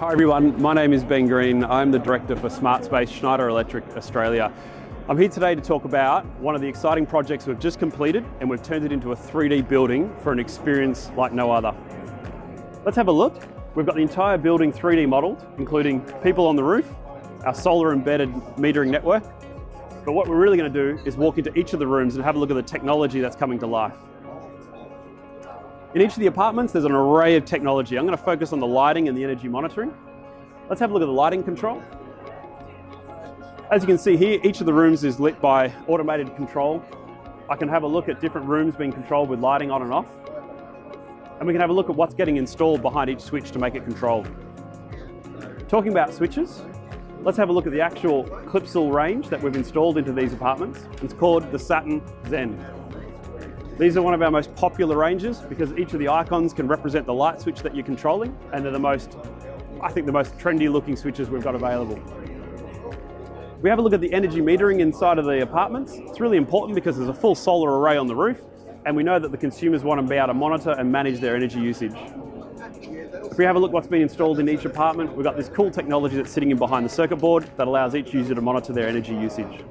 Hi everyone, my name is Ben Green. I'm the Director for Smart Space Schneider Electric Australia. I'm here today to talk about one of the exciting projects we've just completed and we've turned it into a 3D building for an experience like no other. Let's have a look. We've got the entire building 3D modelled, including people on the roof, our solar embedded metering network. But what we're really going to do is walk into each of the rooms and have a look at the technology that's coming to life. In each of the apartments, there's an array of technology. I'm going to focus on the lighting and the energy monitoring. Let's have a look at the lighting control. As you can see here, each of the rooms is lit by automated control. I can have a look at different rooms being controlled with lighting on and off. And we can have a look at what's getting installed behind each switch to make it controlled. Talking about switches, let's have a look at the actual Clipsal range that we've installed into these apartments. It's called the Saturn Zen. These are one of our most popular ranges because each of the icons can represent the light switch that you're controlling and they're the most, I think the most trendy looking switches we've got available. We have a look at the energy metering inside of the apartments. It's really important because there's a full solar array on the roof and we know that the consumers want to be able to monitor and manage their energy usage. If we have a look what's been installed in each apartment, we've got this cool technology that's sitting in behind the circuit board that allows each user to monitor their energy usage.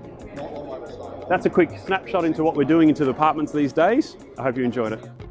That's a quick snapshot into what we're doing into the apartments these days. I hope you enjoyed it.